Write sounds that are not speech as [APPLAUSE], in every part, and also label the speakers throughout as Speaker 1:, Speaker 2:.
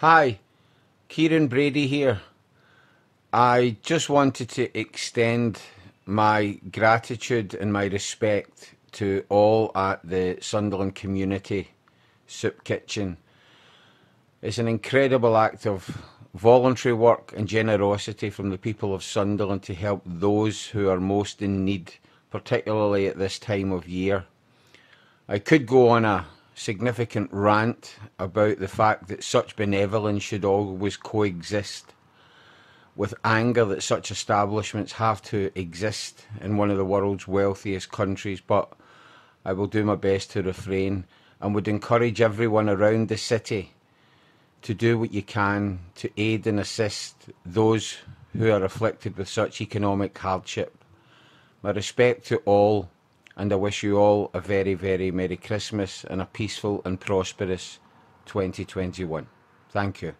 Speaker 1: Hi, Kieron Brady here. I just wanted to extend my gratitude and my respect to all at the Sunderland Community Soup Kitchen. It's an incredible act of voluntary work and generosity from the people of Sunderland to help those who are most in need, particularly at this time of year. I could go on a significant rant about the fact that such benevolence should always coexist with anger that such establishments have to exist in one of the world's wealthiest countries, but I will do my best to refrain and would encourage everyone around the city to do what you can to aid and assist those who are afflicted with such economic hardship. My respect to all and I wish you all a very, very Merry Christmas and a peaceful and prosperous 2021. Thank you.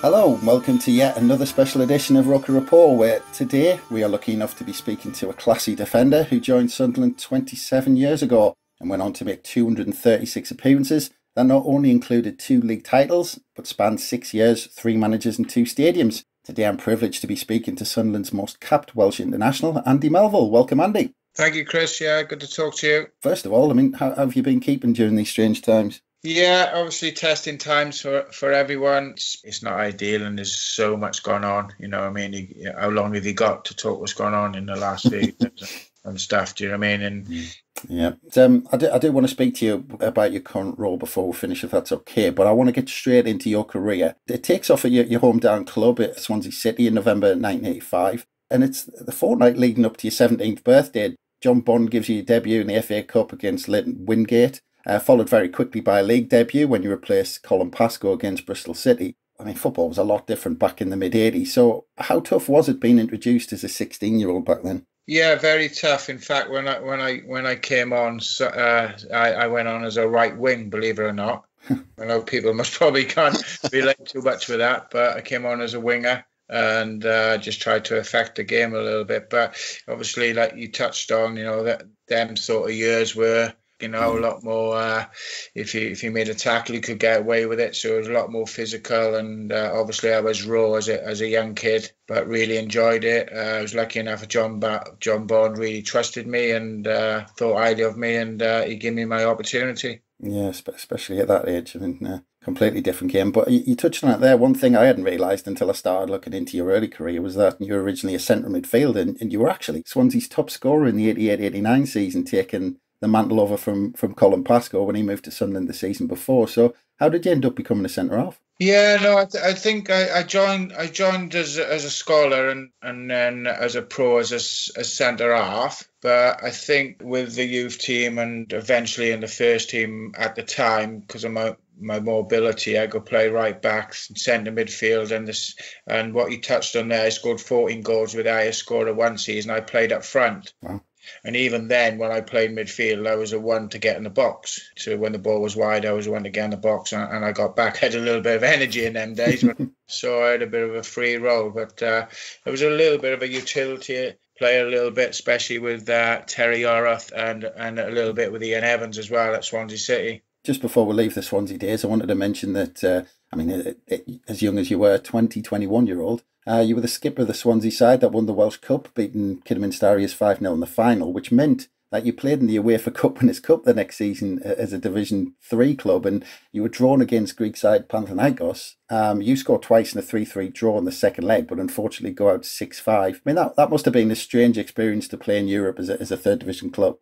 Speaker 2: Hello, welcome to yet another special edition of Roker Report, where today we are lucky enough to be speaking to a classy defender who joined Sunderland 27 years ago and went on to make 236 appearances that not only included two league titles, but spanned six years, three managers, and two stadiums. Today I'm privileged to be speaking to Sunderland's most capped Welsh international, Andy Melville. Welcome, Andy.
Speaker 3: Thank you, Chris. Yeah, good to talk to you.
Speaker 2: First of all, I mean, how, have you been keeping during these strange times?
Speaker 3: Yeah, obviously testing times for, for everyone. It's, it's not ideal and there's so much going on. You know I mean? You, how long have you got to talk what's going on in the last few [LAUGHS] and stuff? Do you know what I mean? And mm.
Speaker 2: Yeah, um, I do, I do want to speak to you about your current role before we finish, if that's okay. But I want to get straight into your career. It takes off at your, your hometown club at Swansea City in November 1985, and it's the fortnight leading up to your 17th birthday. John Bond gives you your debut in the FA Cup against Leyton Wingate, uh, followed very quickly by a league debut when you replace Colin Pascoe against Bristol City. I mean, football was a lot different back in the mid 80s. So, how tough was it being introduced as a 16 year old back then?
Speaker 3: Yeah, very tough. In fact, when I when I when I came on, uh, I, I went on as a right wing. Believe it or not, [LAUGHS] I know people must probably can't relate too much with that, but I came on as a winger and uh, just tried to affect the game a little bit. But obviously, like you touched on, you know that them sort of years were you know, a lot more. Uh, if you if you made a tackle, you could get away with it. So it was a lot more physical, and uh, obviously I was raw as a as a young kid, but really enjoyed it. Uh, I was lucky enough. John ba- John Bond really trusted me and uh, thought highly of me, and uh, he gave me my opportunity.
Speaker 2: Yeah, especially at that age. I mean, uh, completely different game. But you, you touched on it there. One thing I hadn't realised until I started looking into your early career was that you were originally a centre midfielder and, and you were actually Swansea's top scorer in the 88 89 season, taking the mantle over from from Colin Pascoe when he moved to Sunderland the season before. So how did you end up becoming a centre half?
Speaker 3: Yeah, no, I, th- I think I, I, joined I joined as as a scholar and and then as a pro as a, a centre half. But I think with the youth team and eventually in the first team at the time because of my my mobility, I could play right back, centre midfield, and this and what you touched on there. I scored 14 goals with I scored a one season. I played up front. Wow. And even then, when I played midfield, I was a one to get in the box. So when the ball was wide, I was one to get in the box, and, and I got back. I [LAUGHS] had a little bit of energy in them days, [LAUGHS] so I had a bit of a free role. But uh, it was a little bit of a utility player, a little bit, especially with uh, Terry Yorath and and a little bit with Ian Evans as well at Swansea City.
Speaker 2: Just before we leave the Swansea days, I wanted to mention that. Uh, I mean, it, it, as young as you were, 20, 21 year old, uh, you were the skipper of the Swansea side that won the Welsh Cup, beating Kidderminster Harriers 5 0 in the final, which meant that you played in the UEFA Cup Winners' Cup the next season uh, as a Division 3 club and you were drawn against Greek side Panathinaikos. Um, you scored twice in a 3 3 draw in the second leg, but unfortunately go out 6 5. I mean, that, that must have been a strange experience to play in Europe as a, as a third division club.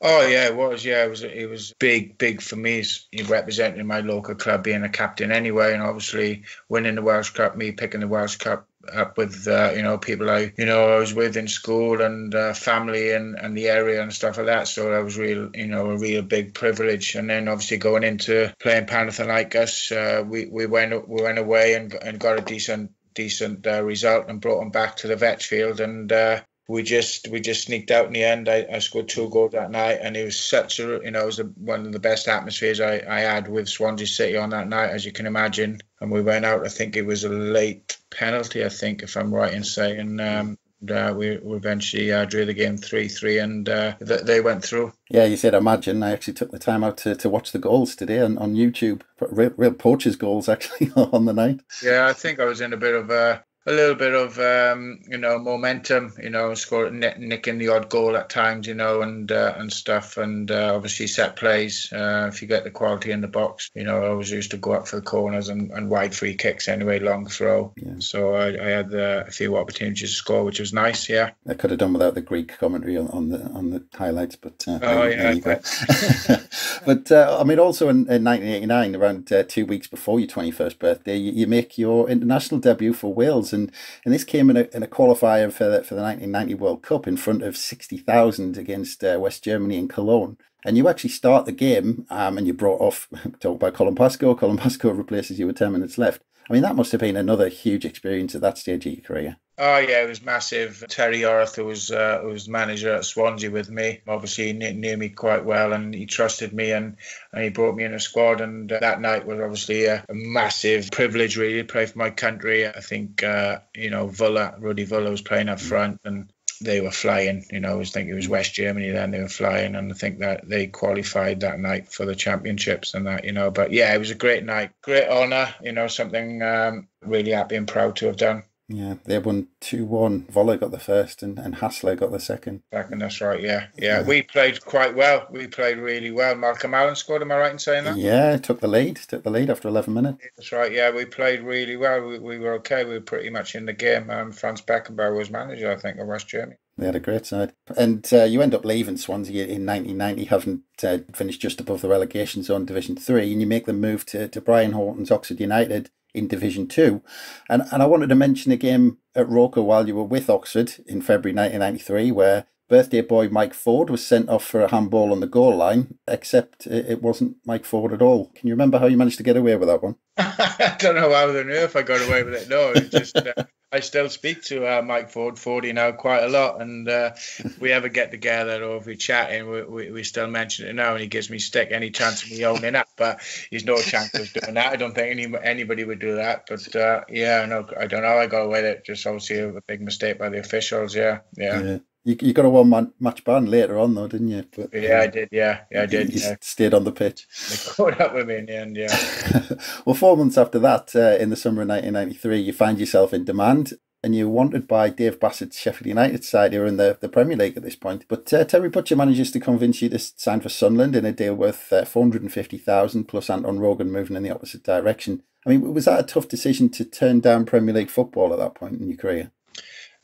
Speaker 3: Oh yeah, it was. Yeah, it was. It was big, big for me. Representing my local club, being a captain anyway, and obviously winning the Welsh Cup, me picking the Welsh Cup up with uh, you know people I you know I was with in school and uh, family and, and the area and stuff like that. So that was real you know a real big privilege. And then obviously going into playing Panathinaikos, uh, we we went we went away and and got a decent decent uh, result and brought them back to the Vetch field and uh, we just we just sneaked out in the end. I, I scored two goals that night, and it was such a you know it was a, one of the best atmospheres I, I had with Swansea City on that night, as you can imagine. And we went out. I think it was a late penalty. I think if I'm right in saying. Um, uh, we, we eventually uh, drew the game 3 3 and uh, th- they went through.
Speaker 2: Yeah, you said imagine. I actually took the time out to, to watch the goals today on, on YouTube. Real, real poachers goals actually [LAUGHS] on the night.
Speaker 3: Yeah, I think I was in a bit of a a little bit of um, you know momentum, you know, score nicking the odd goal at times, you know, and uh, and stuff, and uh, obviously set plays. Uh, if you get the quality in the box, you know, I always used to go up for the corners and, and wide free kicks anyway, long throw. Yeah. So I, I had uh, a few opportunities to score, which was nice. Yeah,
Speaker 2: I could have done without the Greek commentary on, on the on the highlights, but
Speaker 3: uh, oh yeah, [LAUGHS]
Speaker 2: but uh, I mean, also in, in 1989, around two weeks before your 21st birthday, you, you make your international debut for Wales and and this came in a, in a qualifier for the, for the 1990 World Cup in front of 60,000 against uh, West Germany in Cologne. And you actually start the game, um, and you brought off [LAUGHS] talk about Colin Pascoe. Colin Pascoe [LAUGHS] replaces you with 10 minutes left. I mean, that must have been another huge experience at that stage of your career.
Speaker 3: Oh yeah, it was massive. Terry Yorath, who was uh, who was manager at Swansea with me, obviously he knew me quite well, and he trusted me, and, and he brought me in a squad. And uh, that night was obviously a, a, massive privilege, really, to play for my country. I think uh, you know Völler, Rudi Völler was playing up front, and they were flying. You know, I was think it was West Germany then they were flying, and I think that they qualified that night for the championships and that. You know, but yeah, it was a great night, great honour. You know, something um, really happy and proud to have done.
Speaker 2: Yeah, they won 2 1. Voller got the first and, and Hassler got the second.
Speaker 3: Second, that's right, yeah. yeah. yeah. We played quite well. We played really well. Malcolm Allen scored, am I right in saying that?
Speaker 2: Yeah, took the lead. Took the lead after 11 minutes.
Speaker 3: That's right, yeah. We played really well. We, we were okay. We were pretty much in the game. Um, Franz Beckenbauer was manager, I think, of West Germany.
Speaker 2: They had a great side. And uh, you end up leaving Swansea in 1990, having uh, finished just above the relegation zone, Division 3, and you make the move to, to Brian Horton's Oxford United in Division Two. And and I wanted to mention a game at Roker while you were with Oxford in February 1993, where birthday boy Mike Ford was sent off for a handball on the goal line, except it wasn't Mike Ford at all. Can you remember how you managed to get away with that one? [LAUGHS]
Speaker 3: I don't know how on earth I got away with it. No, it just. Uh, I still speak to uh, Mike Ford, Fordy now quite a lot, and uh, we ever get together or if we chatting, we, we, we, still mention it now, and he gives me stick any chance of me owning up, but he's no chance of doing that. I don't think any anybody would do that, but uh, yeah, no, I don't know. I got away with it. Just obviously a big mistake by the officials. Yeah, yeah. yeah.
Speaker 2: You, you got a one man match ban later on though, didn't you?
Speaker 3: But, yeah, um, I did. Yeah, yeah, I did.
Speaker 2: You
Speaker 3: yeah.
Speaker 2: stayed on the pitch.
Speaker 3: They caught up with me in the end. Yeah. [LAUGHS]
Speaker 2: well, four months after that, uh, in the summer of 1993, you find yourself in demand and you're wanted by Dave Bassett's Sheffield United side who are in the, the Premier League at this point. But uh, Terry Butcher manages to convince you to sign for Sunderland in a deal worth uh, 450000 plus Anton Rogan moving in the opposite direction. I mean, was that a tough decision to turn down Premier League football at that point in your career?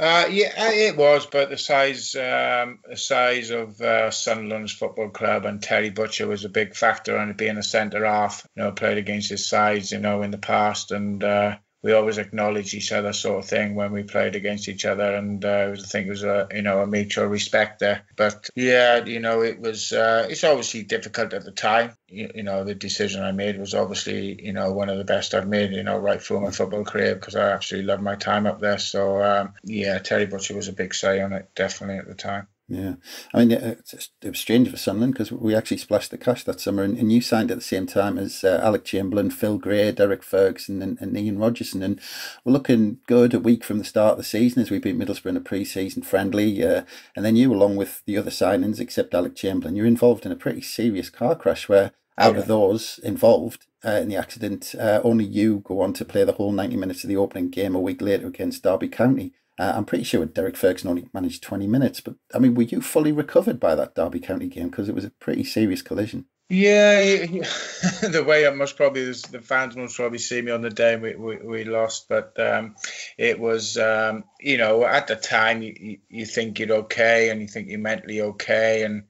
Speaker 3: Uh, yeah, uh, it was, but the size, um, the size of uh, Sunderland's football club and Terry Butcher was a big factor on it being a centre half. You know, played against his sides, you know, in the past, and uh, we always acknowledged each other, sort of thing, when we played against each other, and uh, I think it was a you know a mutual respect there. But yeah, you know, it was uh, it's obviously difficult at the time. You, you, know, the decision I made was obviously you know one of the best I've made, you know, right through my football career because I absolutely loved my time up there. So um, yeah, Terry Butcher was a big say on it, definitely at the time.
Speaker 2: Yeah, I mean, it, it was strange for Sunderland because we actually splashed the cash that summer, and, and you signed at the same time as uh, Alec Chamberlain, Phil Gray, Derek Ferguson, and, and Ian Rogerson, and we're looking good a week from the start of the season as we beat Middlesbrough in a pre-season friendly, uh, and then you, along with the other signings except Alec Chamberlain, you're involved in a pretty serious car crash where out of those involved uh, in the accident, uh, only you go on to play the whole 90 minutes of the opening game a week later against Derby County. Uh, I'm pretty sure Derek Ferguson only managed 20 minutes, but I mean, were you fully recovered by that Derby County game? Because it was a pretty serious collision.
Speaker 3: Yeah, [LAUGHS] the way I must probably the fans must probably see me on the day we, we, we lost, but um, it was um, you know at the time you, you think you're okay and you think you're mentally okay and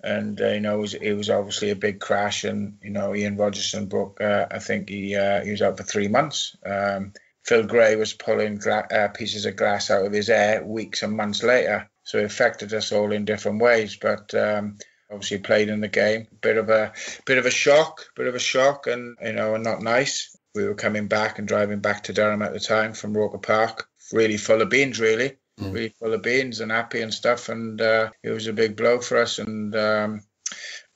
Speaker 3: and uh, you know it was it was obviously a big crash and you know Ian Rogerson broke uh, I think he uh, he was out for three months. Um, Phil Gray was pulling gla- uh, pieces of glass out of his air weeks and months later. So it affected us all in different ways. But um, obviously played in the game. Bit of a bit of a shock, bit of a shock, and you know, and not nice. We were coming back and driving back to Durham at the time from Roker Park, really full of beans, really, mm. really full of beans and happy and stuff. And uh, it was a big blow for us. And um,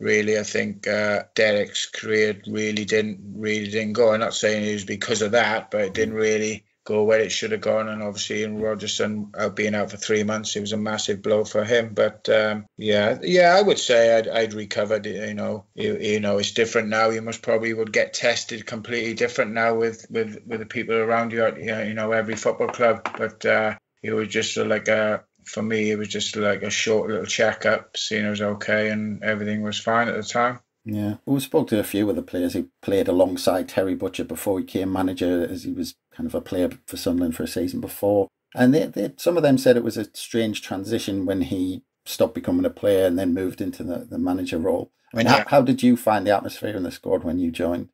Speaker 3: really, I think uh, Derek's career really didn't really didn't go. I'm not saying it was because of that, but it didn't really go where it should have gone. And obviously, Ian Rogerson out being out for three months, it was a massive blow for him. But um, yeah, yeah, I would say I'd, I'd recovered. You know, you, you know, it's different now. You must probably would get tested completely different now with with with the people around you. At, you know, every football club. But uh, it was just like a for me, it was just like a short little checkup, seeing it was okay and everything was fine at the time.
Speaker 2: Yeah, well, we spoke to a few of the players who played alongside Terry Butcher before he became manager, as he was kind of a player for Sunderland for a season before. And they, they, some of them said it was a strange transition when he stopped becoming a player and then moved into the, the manager role. I mean, yeah. how, how did you find the atmosphere in the squad when you joined?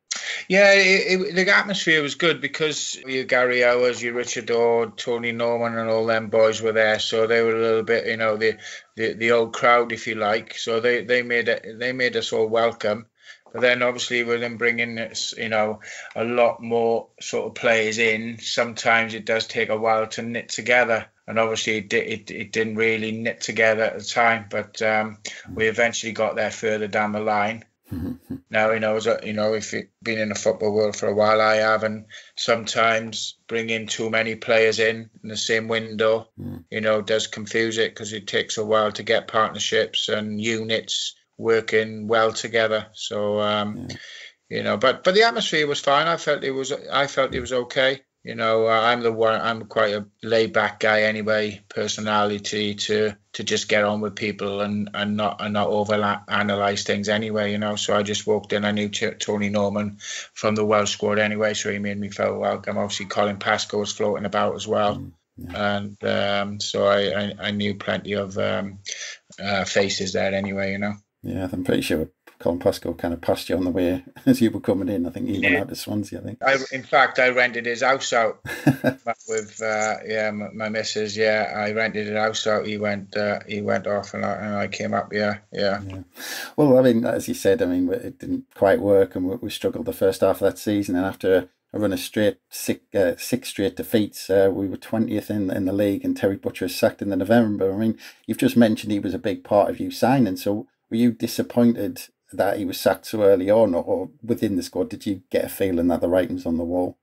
Speaker 3: Yeah, it, it, the atmosphere was good because you Gary Owers, you Richard Ord, Tony Norman, and all them boys were there. So they were a little bit, you know, the the, the old crowd, if you like. So they, they made it, they made us all welcome. But then obviously with them bringing you know a lot more sort of players in, sometimes it does take a while to knit together. And obviously it, it, it didn't really knit together at the time, but um, we eventually got there further down the line. [LAUGHS] now you know, you know, if you've been in the football world for a while, I have, and sometimes bringing too many players in in the same window, mm. you know, does confuse it because it takes a while to get partnerships and units working well together. So, um, yeah. you know, but but the atmosphere was fine. I felt it was I felt it was okay. You know, I'm the one. I'm quite a laid back guy anyway, personality to to just get on with people and and not and not over analyze things anyway. You know, so I just walked in. I knew T- Tony Norman from the Welsh squad anyway, so he made me feel welcome. Obviously, Colin Pascoe was floating about as well. Mm. Yeah. And um, so I, I, I, knew plenty of um, uh, faces there anyway, you know.
Speaker 2: Yeah, I'm pretty sure Colin Pascoe kind of passed you on the way [LAUGHS] as you were coming in. I think he yeah. went out to Swansea. I think.
Speaker 3: I, in fact, I rented his house out [LAUGHS] with uh, yeah my, my, missus. Yeah, I rented his house out. He went uh, he went off, and I, and I came up. Yeah, yeah, yeah.
Speaker 2: Well, I mean, as you said, I mean, it didn't quite work, and we, we struggled the first half of that season, and after a run of straight six, uh, six straight defeats. Uh, we were twentieth in in the league, and Terry Butcher was sacked in the November. I mean, you've just mentioned he was a big part of you signing. So were you disappointed that he was sacked so early on, or, or within the squad? Did you get a feeling that the writing's on the wall?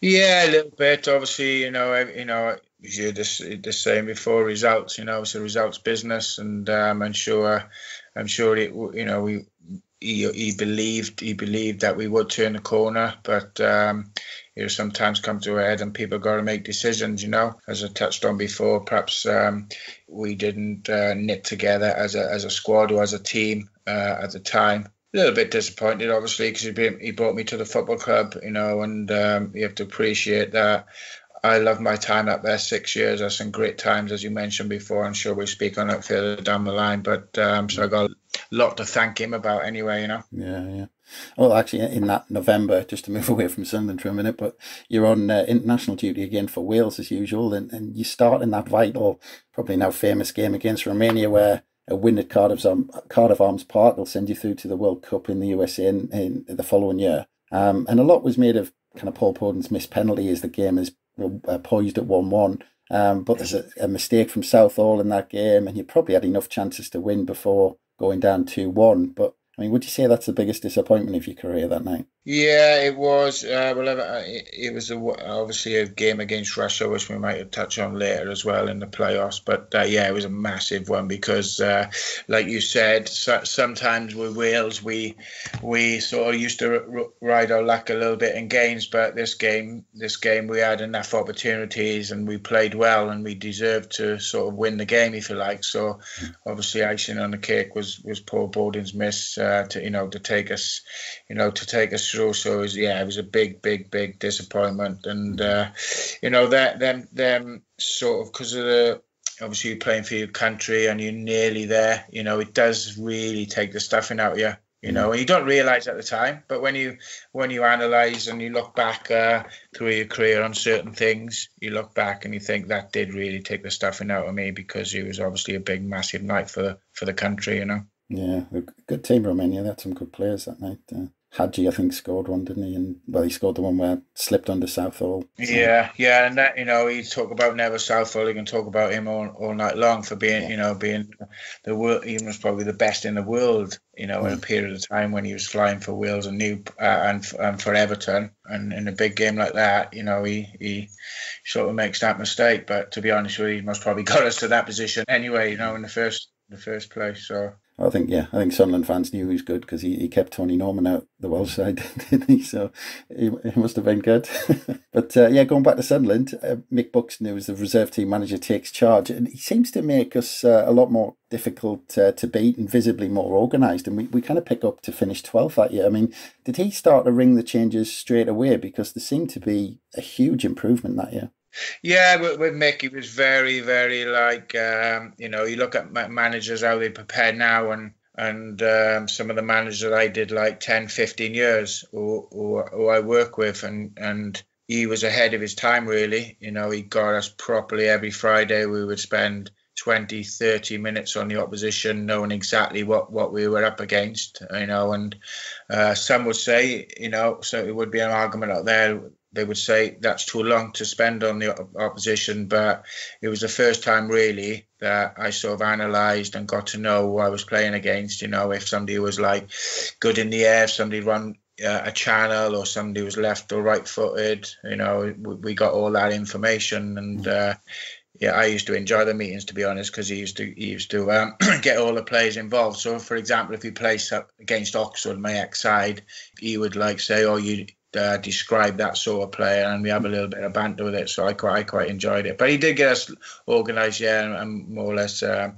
Speaker 3: Yeah, a little bit. Obviously, you know, you know, you're just the same before results. You know, it's a results business, and um, I'm sure, I'm sure it. You know, we he, he believed he believed that we would turn the corner, but um, you sometimes come to a head and people got to make decisions. You know, as I touched on before, perhaps um, we didn't uh, knit together as a as a squad or as a team uh, at the time. A little bit disappointed, obviously, because he, he brought me to the football club, you know, and um, you have to appreciate that. I love my time up there, six years. That's some great times, as you mentioned before. I'm sure we'll speak on it further down the line. But um, so I got lot to thank him about anyway, you know.
Speaker 2: Yeah, yeah. Well, actually, in that November, just to move [LAUGHS] away from Sunderland for a minute, but you're on uh, international duty again for Wales as usual, and, and you start in that vital, probably now famous game against Romania, where a win at Cardiff, um, Cardiff Arms Park will send you through to the World Cup in the USA in, in the following year. Um, and a lot was made of kind of Paul Bodin's missed penalty as the game is uh, poised at 1 1. Um, but there's a, a, mistake from Southall in that game, and you probably had enough chances to win before going down 2 1. But I mean, would you say that's the biggest disappointment of your career that night?
Speaker 3: Yeah, it was. Uh, well, uh, it was a, obviously a game against Russia, which we might have touch on later as well in the playoffs. But uh, yeah, it was a massive one because, uh, like you said, so, sometimes with Wales we we sort of used to r- ride our luck a little bit in games, but this game, this game, we had enough opportunities and we played well and we deserved to sort of win the game, if you like. So obviously, icing on the cake was was Paul Bodin's miss uh, to you know to take us, you know, to take us through. So it was, yeah, it was a big, big, big disappointment. And uh, you know that them them sort of because of the obviously you're playing for your country and you're nearly there. You know, it does really take the stuffing out of you. You know, and you don't realize at the time, but when you when you analyze and you look back uh, through your career on certain things, you look back and you think that did really take the stuffing out of me because it was obviously a big, massive night for for the country. You know.
Speaker 2: Yeah, a good team Romania. They had some good players that night. Uh, Hagi, I think, scored one, didn't he? And well, he scored the one where slipped under Southall.
Speaker 3: So. Yeah, yeah, and that you know, he talk about Neville Southall. You can talk about him all, all night long for being, yeah. you know, being the world. He was probably the best in the world, you know, mm. in a period of time when he was flying for Wales and new uh, and and for Everton, and in a big game like that, you know, he he sort of makes that mistake. But to be honest with you, he most probably [LAUGHS] got us to that position anyway, you know, in the first the first place. So
Speaker 2: I think yeah, I think Sunderland fans knew he was good because he, he kept Tony Norman out the Welsh side, [LAUGHS] didn't he? So he, he must have been good. [LAUGHS] but uh, yeah, going back to Sunderland, uh, Mick Buxton, who was the reserve team manager, takes charge, and he seems to make us uh, a lot more difficult uh, to beat and visibly more organised. And we, we kind of pick up to finish 12th that year. I mean, did he start to ring the changes straight away? Because there seemed to be a huge improvement that year.
Speaker 3: Yeah, with, with Mick, he was very, very like um, you know. You look at managers how they prepare now, and and um, some of the managers that I did like 10, 15 years, who, who, who I work with, and and he was ahead of his time really. You know, he got us properly every Friday. We would spend 20, 30 minutes on the opposition, knowing exactly what, what we were up against, you know, and uh, some would say, you know, so it would be an argument out there they would say that's too long to spend on the opposition. But it was the first time really that I sort of analysed and got to know who I was playing against. You know, if somebody was like good in the air, if somebody run uh, a channel, or somebody was left or right footed. You know, we, we, got all that information and. Uh, yeah, I used to enjoy the meetings to be honest, because he used to he used to um, [CLEARS THROAT] get all the players involved. So, for example, if he plays against Oxford, my ex side, he would like say, "Oh, you uh, describe that sort of player, and we have a little bit of banter with it. So I quite, I quite enjoyed it. But he did get us organised, yeah, and, and, more or less, uh,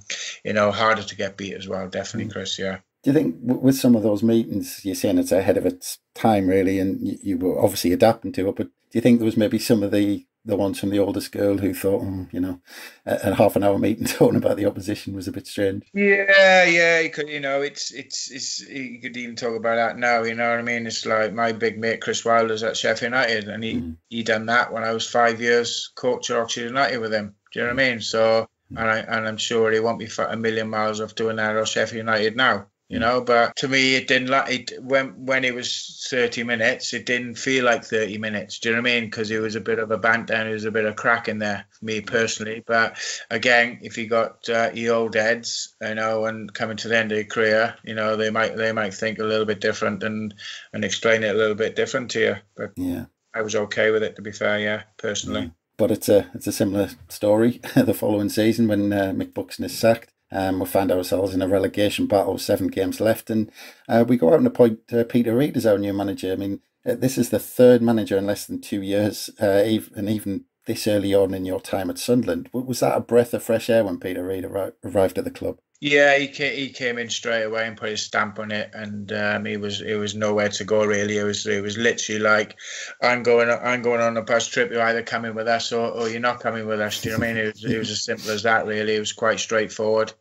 Speaker 3: you know, harder to get beat as well. Definitely, mm. Chris. Yeah.
Speaker 2: Do you think with some of those meetings, you're saying it's ahead of its time, really, and you, you were obviously adapting to it, but do you think there was maybe some of the the ones from the oldest girl who thought, mm, you know, a, a, half an hour meeting [LAUGHS] talking about the opposition was a bit strange.
Speaker 3: Yeah, yeah, you could, you know, it's it's it's you could even talk about that now. You know what I mean? It's like my big mate Chris Wilder's at Sheffield United, and he mm. he done that when I was five years coach at Oxford United with him. Do you know what I mean? So, and I and I'm sure he won't be a million miles off doing that at Sheffield United now you know. But to me, it didn't like it when when it was thirty minutes. It didn't feel like thirty minutes. Do you know what I mean? Because it was a bit of a banter and it was a bit of a crack in there for me personally. But again, if you got uh, your old heads, you know, and coming to the end of your career, you know, they might they might think a little bit different and and explain it a little bit different to you. But
Speaker 2: yeah,
Speaker 3: I was okay with it to be fair. Yeah, personally. Yeah.
Speaker 2: But it's a it's a similar story [LAUGHS] the following season when uh, Mick Buxton is sacked um, we find ourselves in a relegation battle, seven games left, and uh, we go out and appoint uh, Peter Reid as our new manager. I mean, uh, this is the third manager in less than two years, uh, and even this early on in your time at Sunderland. Was that a breath of fresh air when Peter Reid arrived at the club?
Speaker 3: Yeah, he came, he came in straight away and put his stamp on it, and um, he was it was nowhere to go really. It was it was literally like, I'm going I'm going on a bus trip. You're either coming with us or, or you're not coming with us. Do you know what I mean? It was, it was as simple as that really. It was quite straightforward.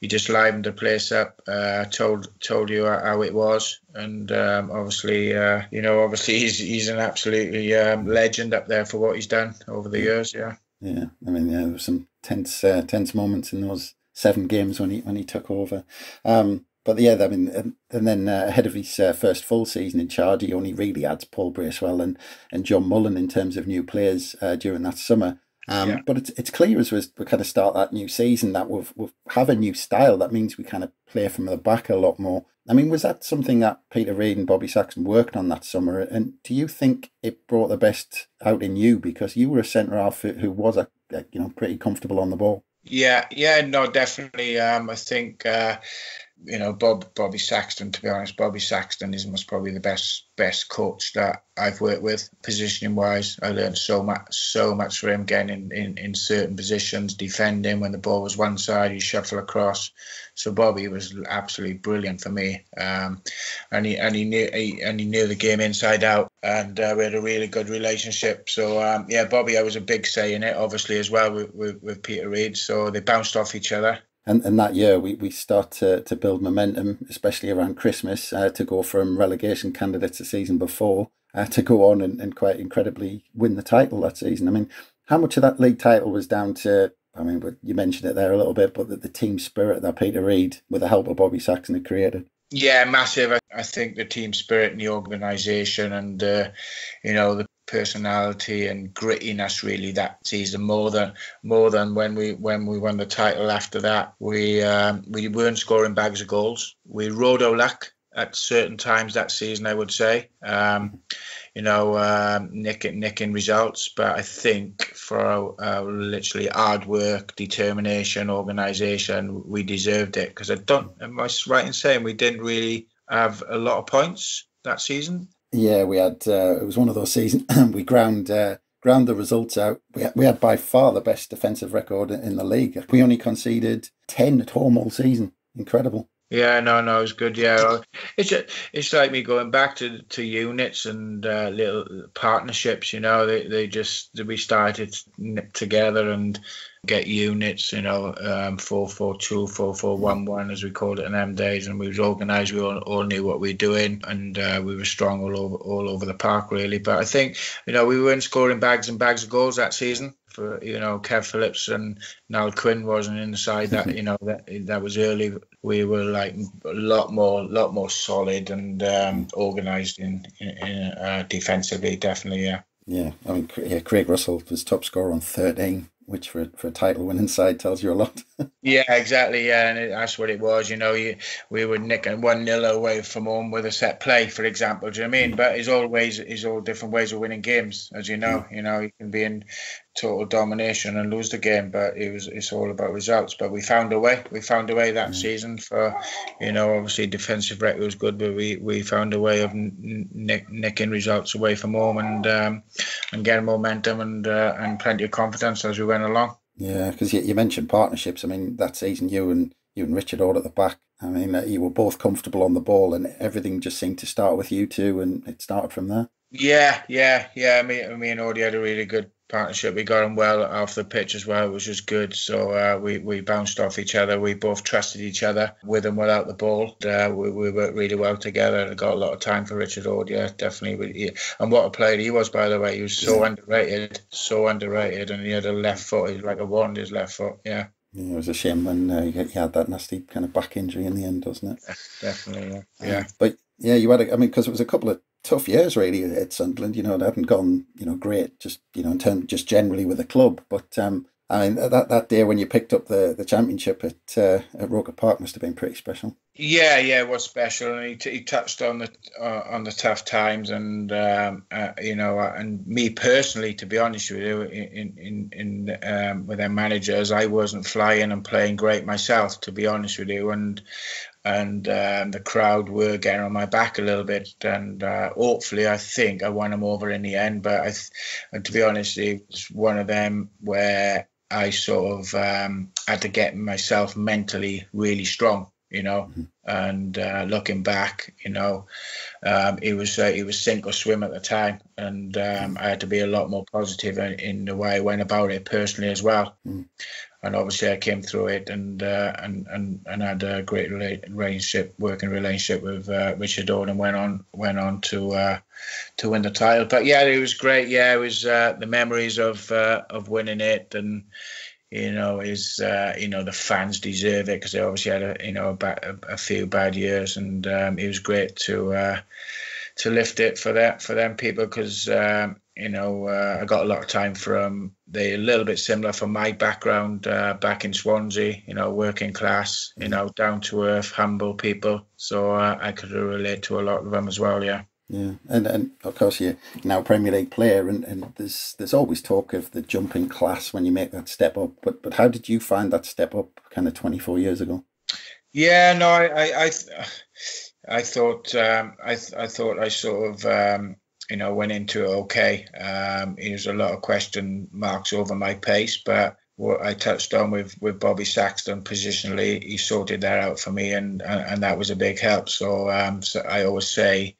Speaker 3: He just livened the place up, uh, told told you how it was, and um, obviously uh, you know obviously he's he's an absolutely um, legend up there for what he's done over the years. Yeah.
Speaker 2: Yeah, I mean, yeah, there were some tense, uh, tense moments in those seven games when he when he took over. Um, but yeah, I mean, and, and then uh, ahead of his uh, first full season in charge, he only really adds Paul Bracewell and, and John Mullin in terms of new players uh, during that summer. Um, yeah. But it's it's clear as we, we kind of start that new season that we've, we've have a new style. That means we kind of play from the back a lot more. I mean, was that something that Peter Reid and Bobby Saxton worked on that summer? And do you think it brought the best out in you because you were a centre half who was a, a you know pretty comfortable on the ball?
Speaker 3: Yeah, yeah, no, definitely. Um, I think uh, you know Bob Bobby Saxton. To be honest, Bobby Saxton is most probably the best best coach that I've worked with, positioning wise. I learned so much so much from him getting in, in, in certain positions, defending when the ball was one side, you shuffle across. So Bobby was absolutely brilliant for me, um, and he and he knew he, and he knew the game inside out, and uh, we had a really good relationship. So um, yeah, Bobby, I was a big say in it, obviously as well with, with, with Peter Reid. So they bounced off each other.
Speaker 2: And, and that year we, we start to, to build momentum, especially around Christmas, uh, to go from relegation candidates the season before uh, to go on and, and quite incredibly win the title that season. I mean, how much of that league title was down to I mean, you mentioned it there a little bit, but the, the team spirit that Peter Reid, with the help of Bobby Saxton, had created.
Speaker 3: Yeah, massive. I, think the team spirit and the organisation and uh, you know the personality and grittiness really that season. More than more than when we when we won the title after that we um, we weren't scoring bags of goals. We rode our luck at certain times that season I would say. Um, you know um, nicking nicking results but I think for our, our literally hard work determination organization we deserved it. Because I don't am I right in saying we didn't really have a lot of points that season
Speaker 2: yeah, we had. Uh, it was one of those seasons. [CLEARS THROAT] And we ground uh, ground the results out. We had, we had by far the best defensive record in the league. We only conceded ten at home all season. Incredible.
Speaker 3: Yeah, no, no, it's good. Yeah, it's it's like me going back to to units and uh, little partnerships. You know, they they just we started together and get units, you know, um, 442, 4411, as we called it in them days. And we was organised, we all, all knew what we were doing, and uh, we were strong all over, all over the park, really. But I think, you know, we weren't scoring bags and bags of goals that season. For, you know, Kev Phillips and Niall Quinn wasn't inside that, you [LAUGHS] know, that that was early. We were like a lot more, lot more solid and um, organised in, in, in uh, defensively, definitely, yeah.
Speaker 2: Yeah, I mean, yeah, Craig Russell was top scorer on 13 which for, for a title winning side tells you a lot. [LAUGHS]
Speaker 3: yeah, exactly. Yeah, and it, that's what it was. You know, you, we were nicking one nil away from home with a set play, for example. Do you know what I mean? But it's always it's all different ways of winning games, as you know. You know, you can be in total domination and lose the game, but it was it's all about results. But we found a way. We found a way that season for, you know, obviously defensive record was good, but we, we found a way of nick, nicking results away from home and um, and getting momentum and uh, and plenty of confidence as we went along.
Speaker 2: Yeah, because you, you mentioned partnerships. I mean, that season you and you and Richard Ord at the back. I mean, uh, you were both comfortable on the ball, and everything just seemed to start with you two, and it started from there.
Speaker 3: Yeah, yeah, yeah. Me, me and Ordy had a really good partnership. We got on well off the pitch as well, which was just good. So uh, we we bounced off each other. We both trusted each other with and without the ball. Uh, we, we worked really well together. and got a lot of time for Richard Ord. Yeah, definitely. And what a player he was, by the way. He was so yeah. underrated, so underrated, and he had a left foot. He was like a wand. His left foot. Yeah.
Speaker 2: Yeah, it was a shame when uh, he had that nasty kind of back injury in the end, doesn't it?
Speaker 3: Definitely, yeah. yeah.
Speaker 2: but yeah, you had. A, I mean, because it was a couple of tough years really at Sunderland. You know, it hadn't gone you know great just you know in terms just generally with the club. But um, I mean that that day when you picked up the, the championship at uh, at Roker Park must have been pretty special.
Speaker 3: Yeah, yeah, it was special, and he, t- he touched on the uh, on the tough times, and um, uh, you know, uh, and me personally, to be honest with you, in in in um, with their managers, I wasn't flying and playing great myself, to be honest with you, and and um, the crowd were getting on my back a little bit. And uh, hopefully, I think I won them over in the end. But I, th- to be honest, it's one of them where I sort of um, had to get myself mentally really strong. You know, mm-hmm. and uh, looking back, you know, um, it was uh, it was sink or swim at the time, and um, I had to be a lot more positive in, in, the way I went about it personally as well. Mm and obviously I came through it and uh, and and and had a great relationship, working relationship with uh, Richard Ord and went on went on to uh, to win the title. But yeah, it was great. Yeah, it was uh, the memories of uh, of winning it and. You know, is uh, you know the fans deserve it because they obviously had a you know a, ba- a few bad years, and um, it was great to to lift it for that for them people because um, you know, uh, I got a lot of time from they a little bit similar from my background uh, back in Swansea. You know, working class. You know, down to earth, humble people. So uh, I could relate to a lot of them as well. Yeah.
Speaker 2: Yeah, and and of course you're now Premier League player, and, and there's there's always talk of the jumping class when you make that step up. But but how did you find that step up, kind of 24 years ago?
Speaker 3: Yeah, no, I I I, I thought um, I I thought I sort of um, you know, went into it okay. Um, there's a lot of question marks over my pace, but what I touched on with, with Bobby Saxton positionally, he sorted that out for me, and and, that was a big help. So, um, so I always say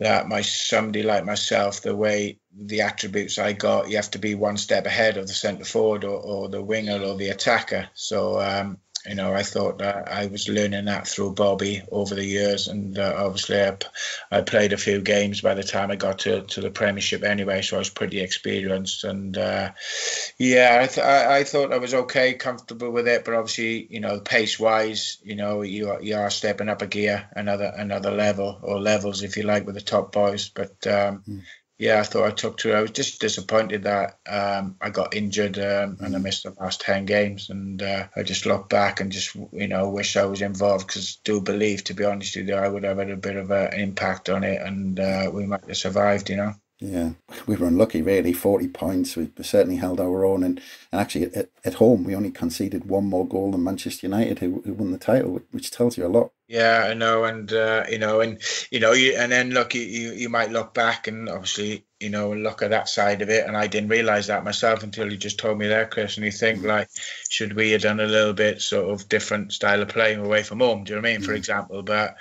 Speaker 3: that my somebody like myself, the way the attributes I got, you have to be one step ahead of the centre forward or, or the winger or the attacker. So um, you know, I thought that I was learning that through Bobby over the years, and uh, obviously I, played a few games by the time I got to, to the Premiership anyway, so I was pretty experienced, and uh, yeah, I, th- I, I thought I was okay, comfortable with it, but obviously, you know, pace wise, you know, you are, you are stepping up a gear, another another level or levels if you like with the top boys, but um, mm yeah, I thought I took to. I was just disappointed that um, I got injured um, and I missed the last ten games, and uh, I just look back and just you know wish I was involved because do believe, to be honest with you, I would have had a bit of an impact on it, and uh, we might have survived, you know.
Speaker 2: Yeah, we were unlucky, really. 40 points. We certainly held our own. And, and actually, at, at home, we only conceded one more goal than Manchester United, who, who won the title, which tells you a lot.
Speaker 3: Yeah, I know. And, uh, you know, and, you know, you, and then look, you, you, you might look back and obviously, you know, look at that side of it. And I didn't realize that myself until you just told me there, Chris. And you think, mm. like, should we have done a little bit sort of different style of playing away from home? Do you know what I mean? Mm. For example, but,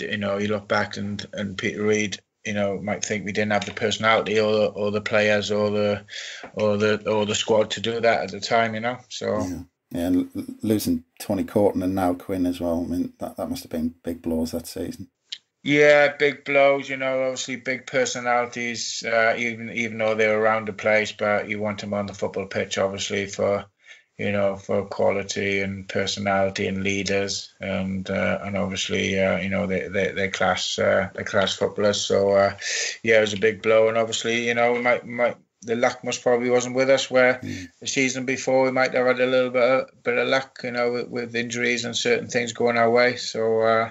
Speaker 3: you know, you look back and, and Peter Reid, you know might think we didn't have the personality or the, or the players or the or the or the squad to do that at the time. You know, so.
Speaker 2: Yeah. Yeah, and losing Tony Coton and Niall Quinn as well. I mean, that, that must have been big blows that season.
Speaker 3: Yeah, big blows. You know, obviously big personalities. Uh, even even though they're around the place, but you want them on the football pitch, obviously for you know, for quality and personality and leaders, and uh, and obviously, uh, you know, they they they class uh, they class footballers. So uh, yeah, it was a big blow, and obviously, you know, we might might the luck most probably wasn't with us. Where mm. the season before we might have had a little bit of, bit of luck, you know, with, with injuries and certain things going our way. So, uh,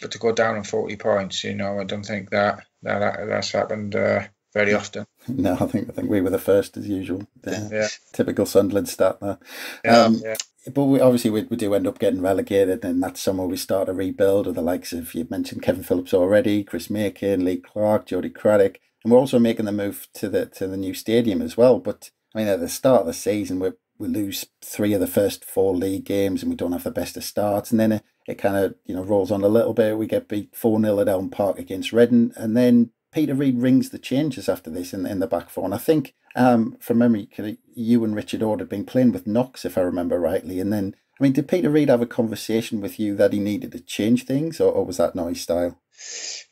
Speaker 3: but to go down on forty points, you know, I don't think that that that's happened uh, very often. [LAUGHS]
Speaker 2: No, I think I think we were the first as usual.
Speaker 3: Yeah, yeah.
Speaker 2: typical Sunderland start there.
Speaker 3: Yeah, um, yeah.
Speaker 2: But we, obviously we, we do end up getting relegated, and that's somewhere we start a rebuild of the likes of you mentioned Kevin Phillips already, Chris Makin, Lee Clark, Jody Craddock, and we're also making the move to the to the new stadium as well. But I mean, at the start of the season, we we lose three of the first four league games, and we don't have the best of starts, and then it, it kind of you know rolls on a little bit. We get beat four 0 at Elm Park against Reading, and then Peter Reid rings the changes after this in, in the back four. And I think, um, from memory, you and Richard Ord had been playing with Knox, if I remember rightly. And then, I mean, did Peter Reid have a conversation with you that he needed to change things, or, or was that not his style?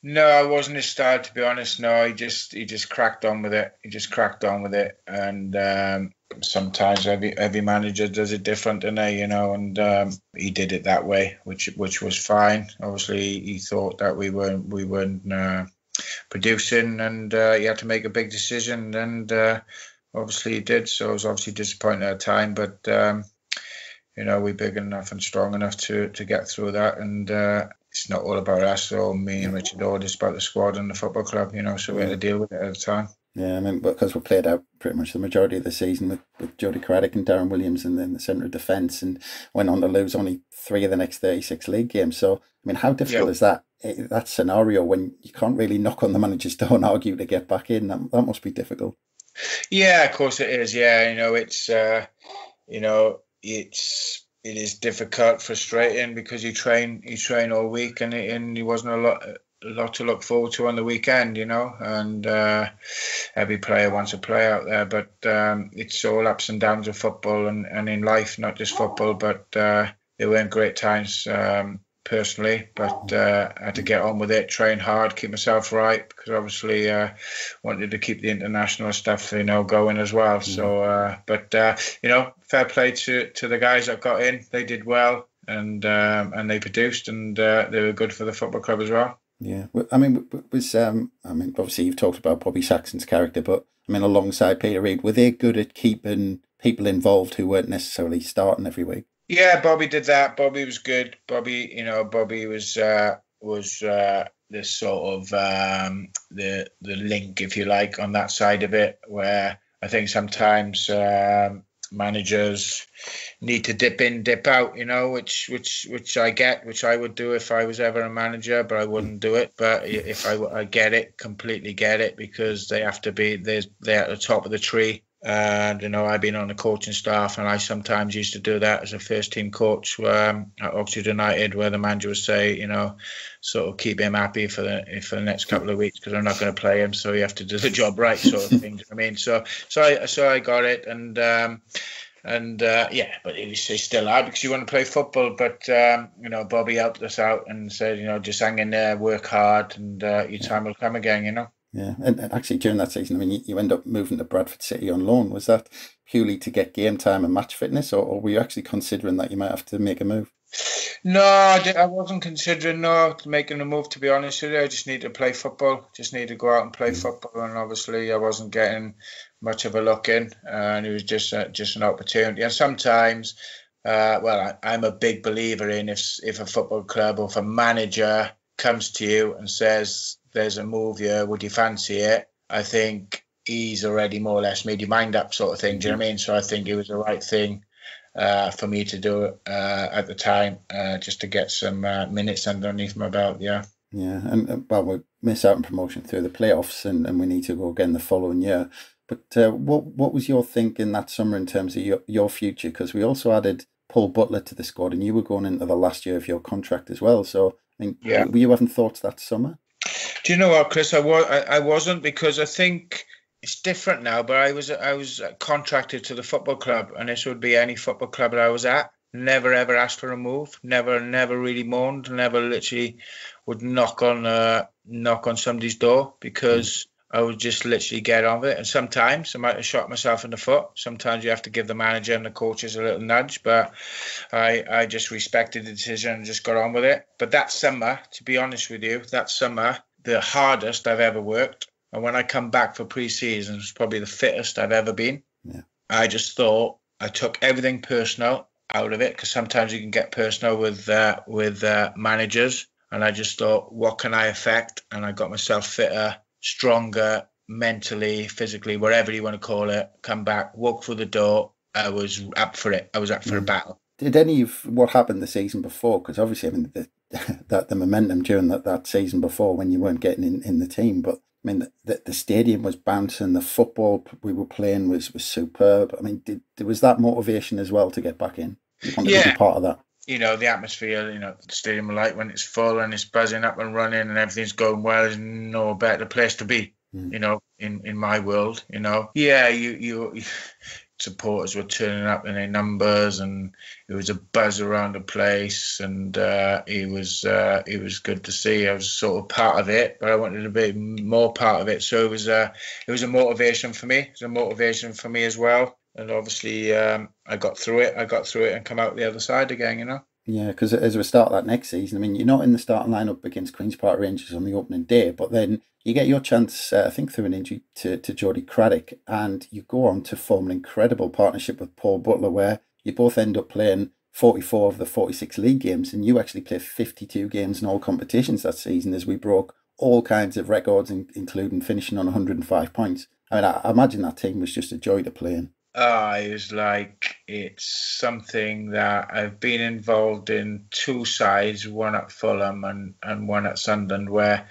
Speaker 3: No, it wasn't his style, to be honest. No, he just he just cracked on with it. He just cracked on with it, and um, sometimes every every manager does it different, and they, you know, and um, he did it that way, which which was fine. Obviously, he thought that we weren't we weren't. Uh, producing, and uh, he had to make a big decision, and uh, obviously he did. So I was obviously disappointed at the time, but um, you know we're big enough and strong enough to to get through that, and uh, it's not all about us or me and Richard Ord. It's about the squad and the football club, you know. So we had to deal with it at the time.
Speaker 2: Yeah, I mean, because we played out pretty much the majority of the season with, with Jody Craddock and Darren Williams in, in the centre of defence and went on to lose only three of the next 36 league games. So, I mean, how difficult is that that scenario when you can't really knock on the manager's door and argue to get back in. That, that must be difficult.
Speaker 3: Yeah, of course it is. Yeah, you know, it's uh, you know, it's it is difficult, frustrating because you train you train all week and it, and there wasn't a lot a lot to look forward to on the weekend, you know, and uh, every player wants to play out there, but um, it's all ups and downs of football and, and in life, not just football, but uh, there weren't great times. Um, personally, but uh, I had to get on with it, train hard, keep myself right because obviously uh, wanted to keep the international stuff you know going as well. Mm-hmm. So, uh, but uh, you know, fair play to to the guys that got in. They did well and um, and they produced and uh, they were good for the football club as well.
Speaker 2: Yeah, I mean, was um, I mean, obviously you've talked about Bobby Saxton's character, but I mean, alongside Peter Reid, were they good at keeping people involved who weren't necessarily starting every week?
Speaker 3: Yeah, Bobby did that. Bobby was good. Bobby, you know, Bobby was uh, was uh, the sort of um, the the link, if you like, on that side of it, where I think sometimes um, managers need to dip in, dip out, you know, which which which I get, which I would do if I was ever a manager, but I wouldn't do it. But if I, I get it, completely get it, because they have to be there's they're at the top of the tree and you know I've been on the coaching staff, and I sometimes used to do that as a first team coach um, at Oxford United, where the manager would say, you know, sort of keep him happy for the for the next couple of weeks because I'm not going to play him, so you have to do the job right, sort of thing. I mean, so so I so I got it, and um, And uh, yeah, but it was it's still hard because you want to play football. But um, you know, Bobby helped us out and said, you know, just hang in there, work hard, and uh, your time will come again. You know.
Speaker 2: Yeah, and, and actually during that season, I mean, you, you end up moving to Bradford City on loan. Was that purely to get game time and match fitness, or, or were you actually considering that you might have to make a move?
Speaker 3: No, I, wasn't considering no making a move. To be honest with you, I just need to play football. Just need to go out and play mm. football, and obviously, I wasn't getting much of a look in, and it was just uh, just an opportunity. And sometimes, uh, well, I, I'm a big believer in if if a football club or if a manager comes to you and says there's a move here, would you fancy it? I think he's already more or less made your mind up, sort of thing. Do you know what I mean? So I think it was the right thing uh, for me to do it uh, at the time, uh, just to get some uh, minutes underneath my belt. Yeah.
Speaker 2: Yeah, and uh, well, we miss out on promotion through the playoffs, and, and we need to go again the following year. But uh, what what was your thinking that summer in terms of your, your future? Because we also added Paul Butler to the squad, and you were going into the last year of your contract as well. So, I mean, yeah. were you having thoughts that summer?
Speaker 3: Do you know what, Chris? I was I, I wasn't because I think it's different now. But I was I was contracted to the football club, and this would be any football club that I was at. Never ever asked for a move. Never never really moaned. Never literally would knock on uh, knock on somebody's door because. Mm. I would just literally get on with it. And sometimes I might have shot myself in the foot. Sometimes you have to give the manager and the coaches a little nudge, but I, I just respected the decision and just got on with it. But that summer, to be honest with you, that summer, the hardest I've ever worked. And when I come back for pre-season, it's probably the fittest I've ever been.
Speaker 2: Yeah.
Speaker 3: I just thought I took everything personal out of it because sometimes you can get personal with uh, with uh, managers, and I just thought, what can I affect? And I got myself fitter, stronger, mentally, physically, whatever you want to call it. Come back, walk through the door. I was up for it. I was up for mm. a battle.
Speaker 2: Did any of what happened the season before? Because obviously, I mean, the, that the momentum during that, that season before when you weren't getting in, in the team. But I mean, the, the stadium was bouncing, the football we were playing was, was superb. I mean, did, there was that motivation as well to get back in? You yeah. part of that.
Speaker 3: You know, the atmosphere, you know, the stadium light when it's full and it's buzzing up and running and everything's going well is no better place to be. Mm. You know, in, in my world, you know, yeah, you you supporters were turning up in their numbers, and it was a buzz around the place, and uh, it was uh, it was good to see. I was sort of part of it, but I wanted to be more part of it. So it was a uh, it was a motivation for me. It was a motivation for me as well, and obviously um, I got through it. I got through it and come out the other side again. You know.
Speaker 2: Yeah, because as we start that next season, I mean, you're not in the starting lineup against Queens Park Rangers on the opening day, but then you get your chance, uh, I think, through an injury to, to Jody Craddock, and you go on to form an incredible partnership with Paul Butler, where you both end up playing 44 of the 46 league games, and you actually play 52 games in all competitions that season as we broke all kinds of records, including finishing on 105 points. I mean, I imagine that team was just a joy to play in.
Speaker 3: Uh, it's like it's something that I've been involved in two sides, one at Fulham and, and one at Sunderland, where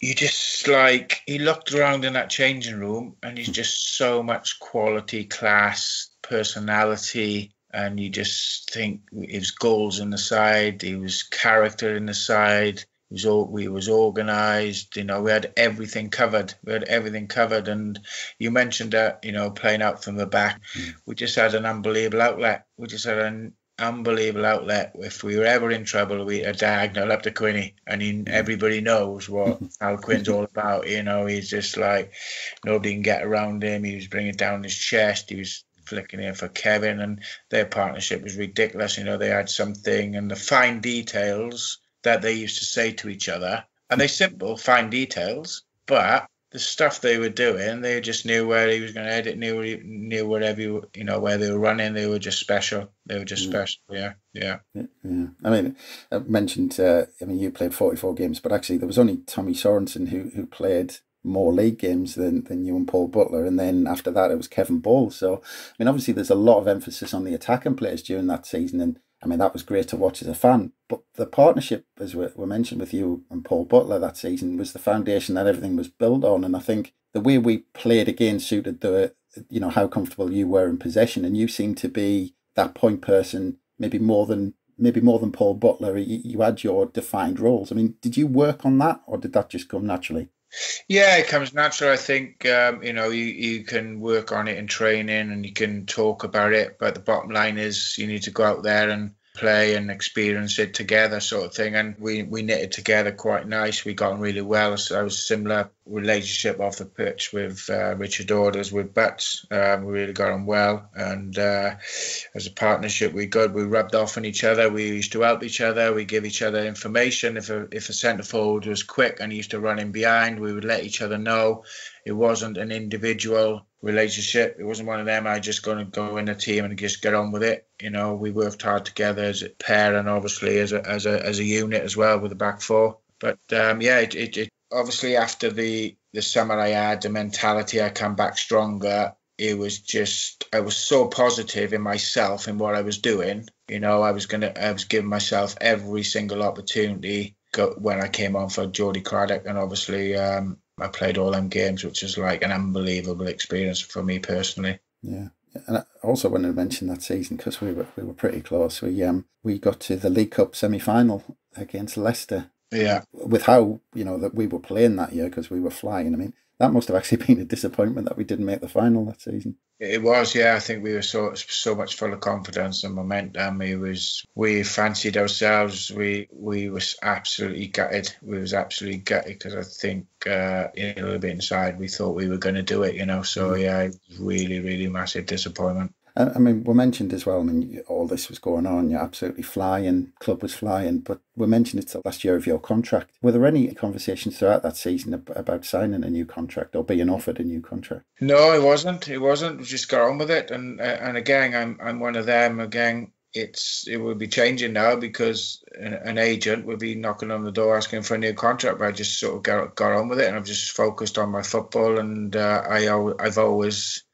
Speaker 3: you just like he looked around in that changing room and he's just so much quality, class, personality, and you just think his goals in the side, he was character in the side was all we was organized you know we had everything covered we had everything covered. And you mentioned that you know playing out from the back. Mm. we just had an unbelievable outlet. We just had an unbelievable outlet. If we were ever in trouble we a diagonal up to Quinny. And he, mm. everybody knows what [LAUGHS] Niall Quinn's all about you know. He's just like nobody can get around him. He was bringing down his chest. He was flicking in for Kevin. And their partnership was ridiculous. You know they had something. And the fine details that they used to say to each other. And they simple, fine details, but the stuff they were doing, they just knew where he was going to edit, knew knew whatever you, you know where they were running. They were just special. They were just mm. special. Yeah, yeah.
Speaker 2: Yeah. I mean, I mentioned. Uh, I mean, you played forty four games, but actually there was only Tommy Sorensen who who played more league games than, than you and Paul Butler. And then after that, it was Kevin Ball. So, I mean, obviously, there's a lot of emphasis on the attacking players during that season. And I mean, that was great to watch as a fan. But the partnership, as we, mentioned with you and Paul Butler that season, was the foundation that everything was built on. And I think the way we played again suited the, you know, how comfortable you were in possession. And you seemed to be that point person, maybe more than maybe more than Paul Butler. You, you had your defined roles. I mean, did you work on that, or did that just come naturally?
Speaker 3: Yeah, it comes natural. I think um, you know you, you can work on it in training and you can talk about it, but the bottom line is you need to go out there and play and experience it together, sort of thing. And we we knitted together quite nice. We got on really well. So I was similar relationship off the pitch with uh, Richard Orders with Butts. Um, we really got on well, and uh, as a partnership, we good. We rubbed off on each other. We used to help each other. We give each other information. If a if a centre forward was quick and used to run in behind, we would let each other know. It wasn't an individual relationship. It wasn't one of them. I just going to go in a team and just get on with it. You know, we worked hard together as a pair and obviously as a as a as a unit as well with the back four. But um, yeah, it, it, it obviously after the the summer I had, the mentality I come back stronger. It was just I was so positive in myself in what I was doing. You know, I was gonna I was giving myself every single opportunity when I came on for Jody Craddock, and obviously um, I played all them games, which is like an unbelievable experience for me personally.
Speaker 2: Yeah. And I also wanted to mention that season because we were we were pretty close. We um we got to the League Cup semi final against Leicester.
Speaker 3: Yeah.
Speaker 2: With how you know that we were playing that year because we were flying. I mean, that must have actually [LAUGHS] been a disappointment that we didn't make the final that season.
Speaker 3: It was, yeah. I think we were so so much full of confidence and momentum. It was we fancied ourselves. We we was absolutely gutted. We was absolutely gutted because I think uh, you know a little bit inside we thought we were going to do it. You know, so mm. yeah, really, really massive disappointment.
Speaker 2: I mean, we mentioned as well. I mean, all this was going on. You're absolutely flying. Club was flying, but we mentioned it's the last year of your contract. Were there any conversations throughout that season about signing a new contract or being offered a new contract?
Speaker 3: No, it wasn't. It wasn't. We just got on with it. And uh, and again, I'm I'm one of them. Again, it's it will be changing now because an agent will be knocking on the door asking for a new contract. But I just sort of got got on with it, and I've just focused on my football. And uh, I I've always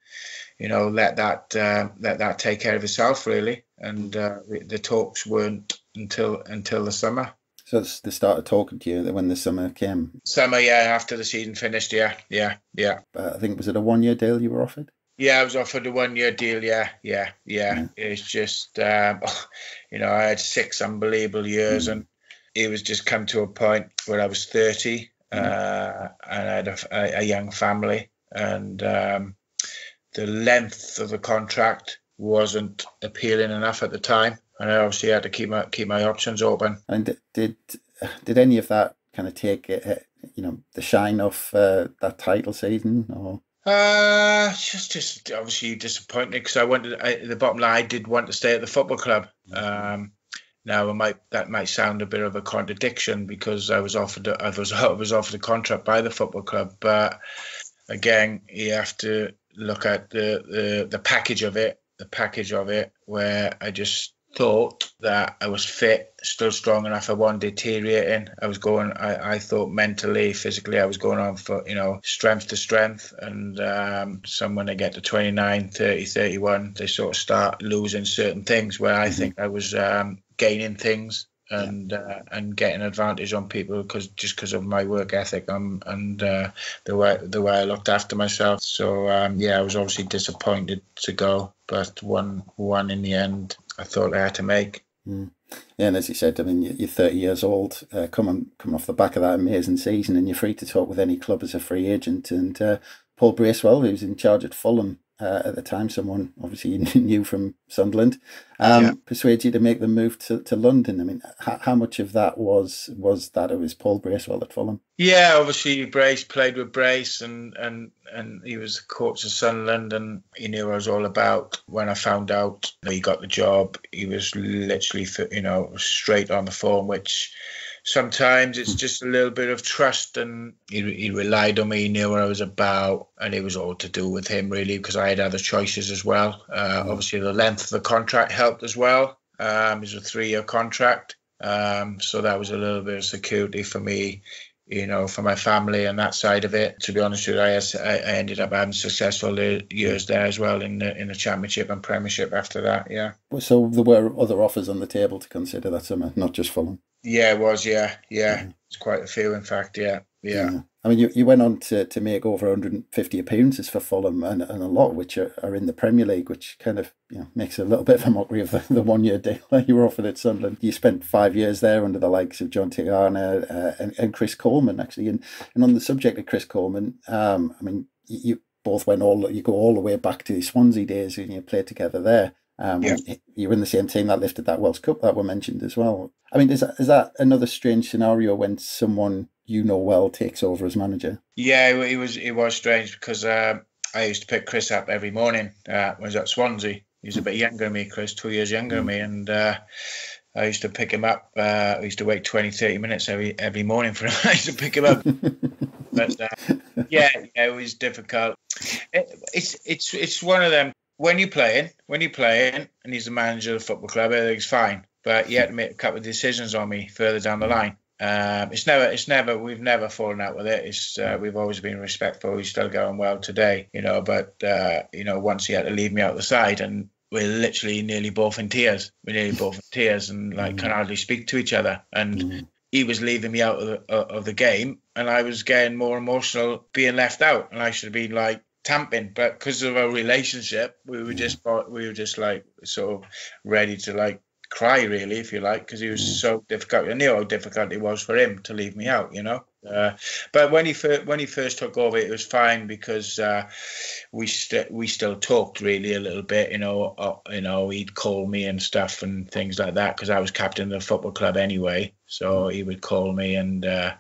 Speaker 3: you know, let that uh, let that take care of itself really. And uh, the talks weren't until until the summer.
Speaker 2: So they started talking to you when the summer came.
Speaker 3: Summer, yeah, after the season finished, yeah, yeah, yeah.
Speaker 2: Uh, I think was it a one year deal you were offered?
Speaker 3: Yeah, I was offered a one year deal. Yeah, yeah, yeah. yeah. It's just, um, [LAUGHS] you know, I had six unbelievable years, mm. and it was just come to a point where I was thirty, mm. uh, and I had a, a young family, and um, the length of the contract wasn't appealing enough at the time, and I obviously had to keep my keep my options open.
Speaker 2: And did did any of that kind of take it, you know, the shine off uh, that title season, or?
Speaker 3: Uh, just just obviously disappointed because I wanted I, the bottom line. I did want to stay at the football club. Um, now it might that might sound a bit of a contradiction because I was offered I was [LAUGHS] I was offered a contract by the football club, but again you have to look at the, the the package of it, the package of it, where I just thought that I was fit, still strong enough. I wasn't deteriorating. I was going, I, I thought mentally, physically, I was going on for, you know, strength to strength. And um, some when they get to 29, 30, 31, they sort of start losing certain things where I mm-hmm. think I was um, gaining things and uh, and getting advantage on people because just because of my work ethic um, and uh, the way the way I looked after myself. So um, yeah, I was obviously disappointed to go, but one one in the end, I thought I had to make.
Speaker 2: Mm. Yeah, and as you said, I mean, you're 30 years old, uh, coming coming off the back of that amazing season, and you're free to talk with any club as a free agent. And uh, Paul Bracewell, who's in charge at Fulham, uh, at the time, someone obviously you [LAUGHS] knew from Sunderland, um, yeah. persuade you to make the move to, to London. I mean, how, how much of that was was that it was Paul Bracewell at Fulham?
Speaker 3: Yeah, obviously Brace played with Brace, and and and he was the coach of Sunderland, and he knew what I was all about. When I found out he got the job, he was literally, you know, straight on the phone, which sometimes it's just a little bit of trust and he, he relied on me he knew what i was about and it was all to do with him really because i had other choices as well uh, mm. obviously the length of the contract helped as well um, it was a three-year contract um, so that was a little bit of security for me you know, for my family and that side of it. To be honest with you, I, I ended up having successful years there as well in the in the championship and premiership after that. Yeah.
Speaker 2: So there were other offers on the table to consider that summer, not just Fulham.
Speaker 3: Yeah, it was. Yeah, yeah, mm. it's quite a few, in fact. Yeah, yeah. yeah.
Speaker 2: I mean, you, you went on to, to make over 150 appearances for Fulham, and, and a lot of which are, are in the Premier League, which kind of you know makes a little bit of a mockery of the, the one year deal that you were offered at Sunderland. You spent five years there under the likes of Jean Tigana uh, and, and Chris Coleman, actually. And, and on the subject of Chris Coleman, um, I mean, you, you both went all you go all the way back to the Swansea days when you played together there. Um, yeah. You were in the same team that lifted that World Cup that were mentioned as well. I mean, is that, is that another strange scenario when someone you know well takes over as manager?
Speaker 3: Yeah, it was it was strange because uh, I used to pick Chris up every morning. Uh, was at Swansea. He's a bit younger than me, Chris, two years younger than me, and uh, I used to pick him up. Uh, I used to wait 20, 30 minutes every every morning for him. [LAUGHS] I used to pick him up. [LAUGHS] but uh, yeah, yeah, it was difficult. It, it's it's it's one of them when you're playing, when you're playing, and he's the manager of the football club, everything's fine. But he had to make a couple of decisions on me further down the line. Um, it's never, it's never, we've never fallen out with it. It's, uh, we've always been respectful. He's still going well today, you know. But uh, you know, once he had to leave me out the side, and we're literally nearly both in tears. We're nearly both in tears, and like can hardly speak to each other. And mm. he was leaving me out of the, of the game, and I was getting more emotional being left out, and I should have been like tamping, but because of our relationship, we were just we were just like sort of ready to like cry, really, if you like, because he was mm. so difficult. I knew how difficult it was for him to leave me out, you know. Uh, but when he first when he first took over, it was fine because uh, we st- we still talked really a little bit. You know, uh, you know, he'd call me and stuff and things like that because I was captain of the football club anyway. So he would call me and uh,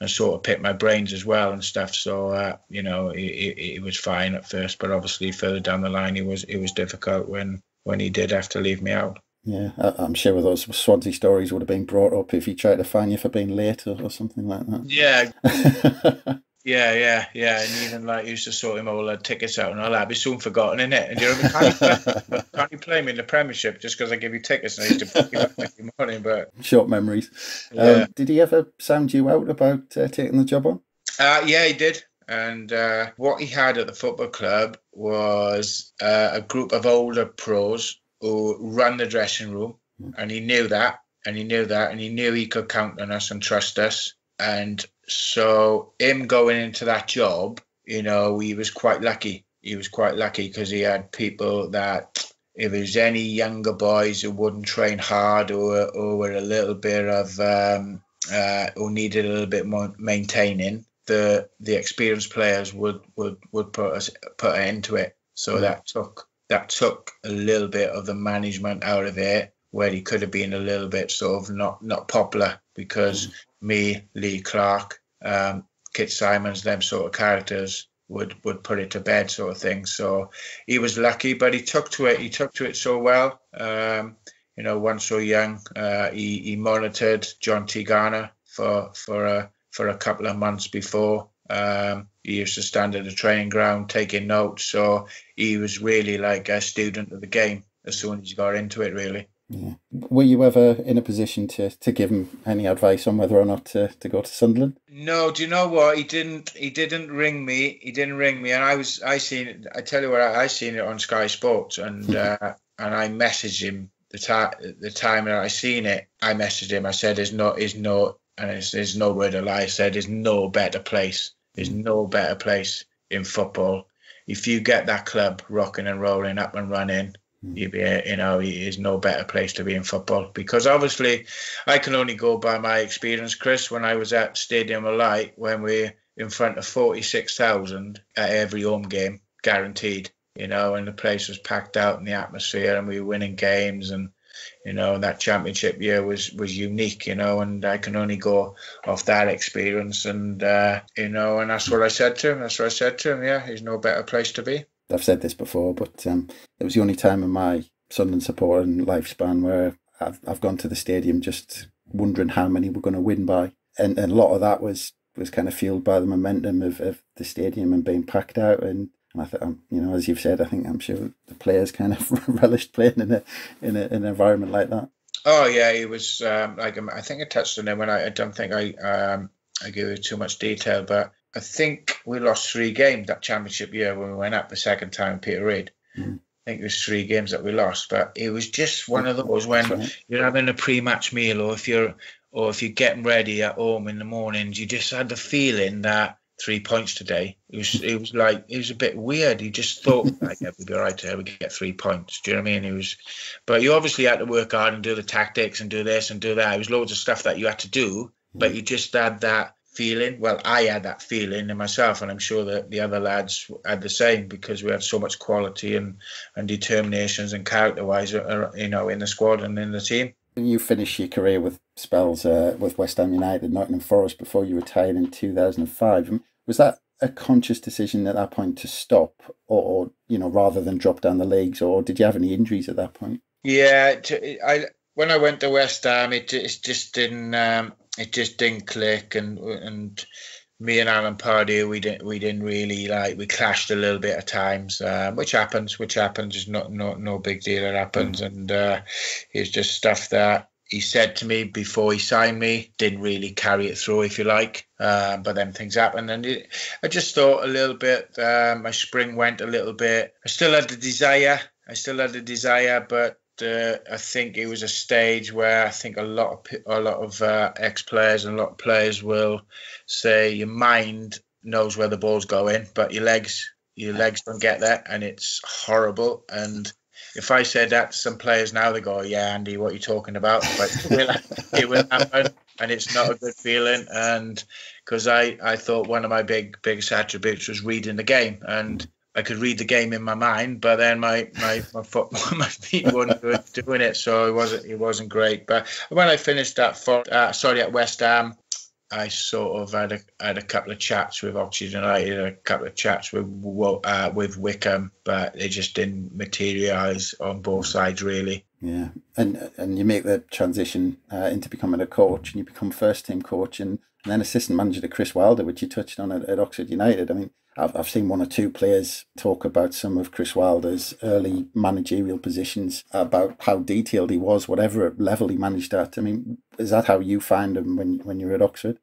Speaker 3: and sort of pick my brains as well and stuff. So uh, you know, it, was fine at first, but obviously further down the line, it was it was difficult when when he did have to leave me out.
Speaker 2: Yeah, I, am sure those Swansea stories would have been brought up if he tried to find you for being late or, or something like that.
Speaker 3: Yeah. [LAUGHS] yeah, yeah, yeah. And even like used to sort him all the tickets out and all that. Be soon forgotten, in it? And you know, can't you, play, can't you play me in the Premiership just because I give you tickets and I used to pick you up every morning? But
Speaker 2: short memories. Yeah. Um, did he ever sound you out about uh, taking the job on?
Speaker 3: Uh, yeah, he did. And uh, what he had at the football club was uh, a group of older pros who ran the dressing room, and he knew that, and he knew that, and he knew he could count on us and trust us. And so, him going into that job, you know, he was quite lucky. He was quite lucky because he had people that, if there's any younger boys who wouldn't train hard or or were a little bit of um, uh, who needed a little bit more maintaining, the the experienced players would would would put us put into it. So mm. that took that took a little bit of the management out of it where he could have been a little bit sort of not not popular because mm. me, Lee Clark, um, Kit Symons, them sort of characters would would put it to bed sort of thing. So he was lucky, but he took to it. He took to it so well. Um, you know, once so young, uh, he he monitored Jean Tigana for for a for a couple of months before. Um, he used to stand at the training ground taking notes. So he was really like a student of the game as soon as he got into it, really.
Speaker 2: Yeah. Were you ever in a position to, to give him any advice on whether or not to, to go to Sunderland?
Speaker 3: No, do you know what? He didn't. He didn't ring me. He didn't ring me, and I was. I seen it. I tell you what. I, I seen it on Sky Sports, and [LAUGHS] uh, and I messaged him the time. The time that I seen it, I messaged him. I said, "There's no. Is no. And there's no word of lie. I said, "There's no better place there's no better place in football. If you get that club rocking and rolling, up and running, hmm. you know, there's no better place to be in football. Because obviously, I can only go by my experience, Chris. When I was at Stadium of Light, when we're in front of forty six thousand at every home game, guaranteed. You know, and the place was packed out in the atmosphere, and we were winning games and you know, that championship year was was unique, you know, and I can only go off that experience, and uh, you know, and that's what I said to him. That's what I said to him. Yeah, he's no better place to be.
Speaker 2: I've said this before, but um, it was the only time in my Sunderland supporting lifespan where I've I've gone to the stadium just wondering how many we're going to win by, and, and a lot of that was was kind of fueled by the momentum of, of the stadium and being packed out and and I think, um, you know, as you've said, I think I'm sure the players kind of [LAUGHS] relished playing in a in, a, in an environment like that.
Speaker 3: Oh yeah, he was um, like I think I touched on it when I, I don't think I um, I gave you too much detail, but I think we lost three games that championship year when we went up the second time. Peter Reid. Mm. I think it was three games that we lost, but it was just one of those when right. you're having a pre-match meal, or if you're or if you're getting ready at home in the mornings, you just had the feeling that three points today. It was it was like it was a bit weird. You just thought [LAUGHS] like yeah, we'd be all right today, we get three points. Do you know what I mean? He was but you obviously had to work hard and do the tactics and do this and do that. It was loads of stuff that you had to do, but you just had that feeling. Well, I had that feeling in myself, and I'm sure that the other lads had the same because we had so much quality and and determinations and character wise, uh, you know, in the squad and in the team.
Speaker 2: You finished your career with spells uh, with West Ham United, Nottingham Forest before you retired in 2005. Was that a conscious decision at that point to stop, or, or you know, rather than drop down the leagues, or did you have any injuries at that point?
Speaker 3: Yeah, to, I when I went to West Ham, it, it just didn't um, it just didn't click, and and me and Alan Pardew, we didn't we didn't really like we clashed a little bit at times, uh, which happens, which happens. Is not no no big deal. It happens, mm. and uh, it's just stuff that he said to me before he signed me. Didn't really carry it through, if you like. Uh, but then things happened, and it, I just thought a little bit. Uh, my spring went a little bit. I still had the desire. I still had the desire, but I think it was a stage where I think a lot of a lot of uh, ex players and a lot of players will say your mind knows where the ball's going, but your legs your legs don't get there, and it's horrible. And if I said that to some players now, they go, "Yeah, Andy, what are you talking about?" But it will, [LAUGHS] it will happen, and it's not a good feeling. And because I I thought one of my big biggest attributes was reading the game, and I could read the game in my mind, but then my my my foot [LAUGHS] my feet weren't doing it, so it wasn't it wasn't great. But when I finished at for uh, sorry at West Ham, I sort of had a had a couple of chats with Oxford United, a couple of chats with uh, with Wycombe, but they just didn't materialise on both sides really.
Speaker 2: Yeah, and and you make the transition uh, into becoming a coach, and you become first team coach, and, and then assistant manager to Chris Wilder, which you touched on at, at Oxford United. I mean I've, I've seen one or two players talk about some of Chris Wilder's early managerial positions, about how detailed he was, whatever level he managed at. I mean, is that how you find him when, when you're at Oxford?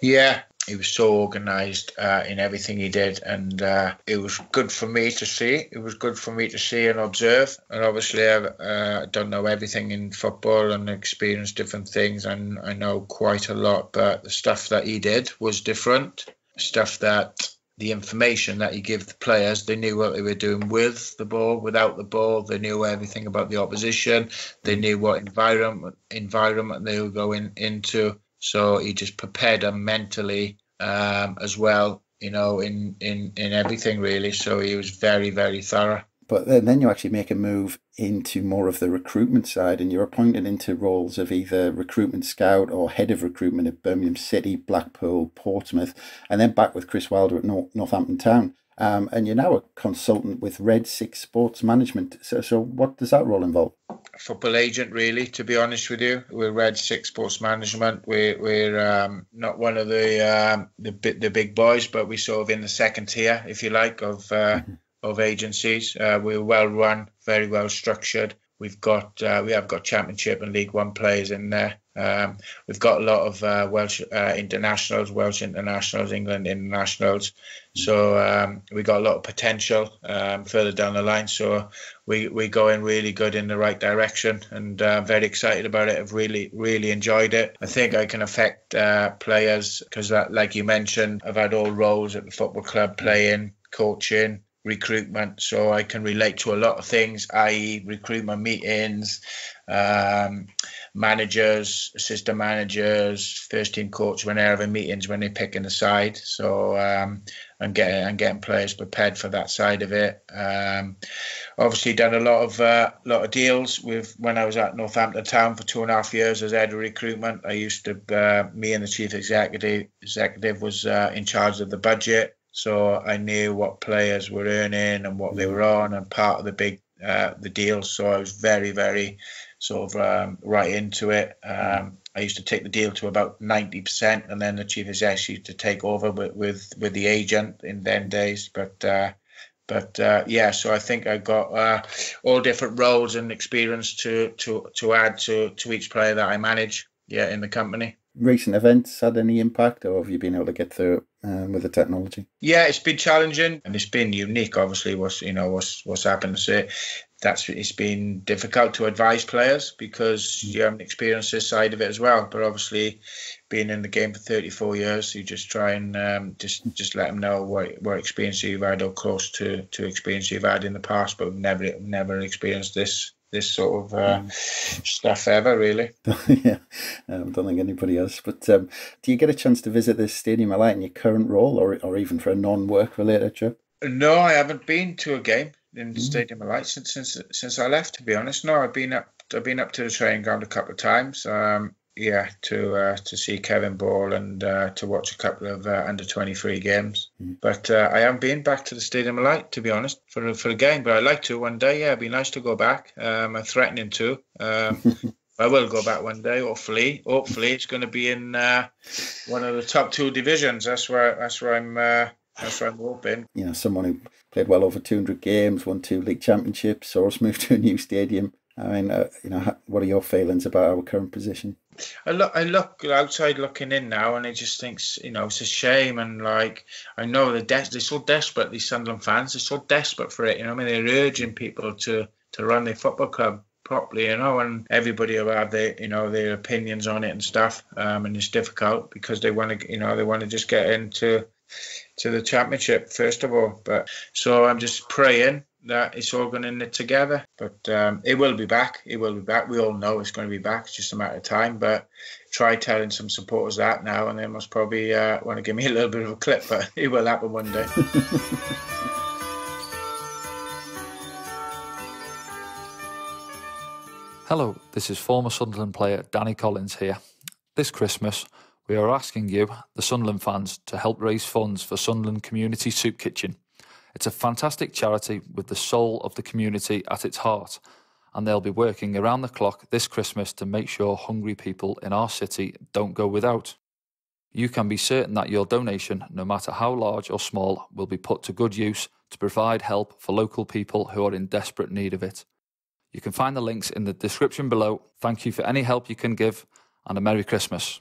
Speaker 3: Yeah, he was so organised uh, in everything he did, and uh, it was good for me to see. It was good for me to see and observe. And obviously, I uh, don't know everything in football and experience different things, and I know quite a lot. But the stuff that he did was different. Stuff that the information that he gave the players. They knew what they were doing with the ball, without the ball. They knew everything about the opposition. They knew what environment environment they were going into. So he just prepared them mentally um, as well. You know, in in in everything really. So he was very very thorough.
Speaker 2: But then you actually make a move into more of the recruitment side and you're appointed into roles of either recruitment scout or head of recruitment at Birmingham City, Blackpool, Portsmouth, and then back with Chris Wilder at North, Northampton Town. Um, and you're now a consultant with Red Six Sports Management. So, so what does that role involve?
Speaker 3: Football agent, really. To be honest with you, we're Red Six Sports Management. We're we're um, not one of the um, the the big boys, but we sort of in the second tier, if you like, of uh, mm-hmm of agencies. Uh, we're well run, very well structured. We've got uh, we have got Championship and League One players in there. Um, we've got a lot of uh, Welsh uh, internationals, Welsh internationals, England internationals. So um, we got a lot of potential um, further down the line. So we we going really good in the right direction, and uh, very excited about it. I've really really enjoyed it. I think I can affect uh, players because, like you mentioned, I've had all roles at the football club, playing, coaching recruitment, so I can relate to a lot of things, i.e., recruitment meetings, um, managers, assistant managers, first team coach when they're having meetings when they're picking a side. So um, and getting and getting players prepared for that side of it. Um, obviously, done a lot of uh, lot of deals with when I was at Northampton Town for two and a half years as head of recruitment. I used to uh, me and the chief executive executive was uh, in charge of the budget so I knew what players were earning and what they were on, and part of the big uh, the deal. So I was very, very sort of um, right into it. Um, I used to take the deal to about ninety percent, and then the chief executive used to take over with with, with the agent in then days. But uh, but uh, yeah, so I think I got uh, all different roles and experience to to to add to to each player that I manage. Yeah, in the company.
Speaker 2: recent events had any impact, or have you been able to get through um, with the technology?
Speaker 3: Yeah, it's been challenging and it's been unique. Obviously, what's you know what's what's happened. So that's it's been difficult to advise players because you haven't experienced this side of it as well. But obviously, being in the game for 34 years, you just try and um, just just let them know what what experience you've had or close to to experience you've had in the past, but never never experienced this this sort of uh, mm. stuff ever, really. [LAUGHS]
Speaker 2: yeah, I um, don't think anybody else. But um, do you get a chance to visit this stadium a lot in your current role, or or even for a non-work related trip?
Speaker 3: No, I haven't been to a game in mm. Stadium of Light since since since I left. To be honest, no, I've been up I've been up to the training ground a couple of times. Um, yeah, to uh, to see Kevin Ball and uh, to watch a couple of uh, under twenty three games. Mm. But uh, I haven't been back to the Stadium of Light to be honest for for a game. But I'd like to one day. Yeah, it'd be nice to go back. Um, I'm threatening to. Um, [LAUGHS] I will go back one day. Hopefully, hopefully it's going to be in uh, one of the top two divisions. That's where that's where I'm. Uh, that's where I'm hoping.
Speaker 2: You know, someone who played well over 200 games, won two league championships, saw us [LAUGHS] move to a new stadium. I mean, uh, you know, what are your feelings about our current position?
Speaker 3: I look, I look outside looking in now, and I just thinks, you know, it's a shame. And like, I know they're, they're so desperate. These Sunderland fans, they're so desperate for it. You know, I mean, they're urging people to to run their football club properly, you know, and everybody will have their, you know, their opinions on it and stuff. Um, and it's difficult because they want to, you know, they want to just get into to the championship first of all. But so I'm just praying that it's all going to knit together. But um, it will be back. It will be back. We all know it's going to be back. It's just a matter of time. But try telling some supporters that now, and they must probably uh, want to give me [LAUGHS] a little bit of a clip. But it will happen one day. [LAUGHS]
Speaker 4: Hello, this is former Sunderland player Danny Collins here. This Christmas, we are asking you, the Sunderland fans, to help raise funds for Sunderland Community Soup Kitchen. It's a fantastic charity with the soul of the community at its heart, and they'll be working around the clock this Christmas to make sure hungry people in our city don't go without. You can be certain that your donation, no matter how large or small, will be put to good use to provide help for local people who are in desperate need of it. You can find the links in the description below. Thank you for any help you can give, and a Merry Christmas.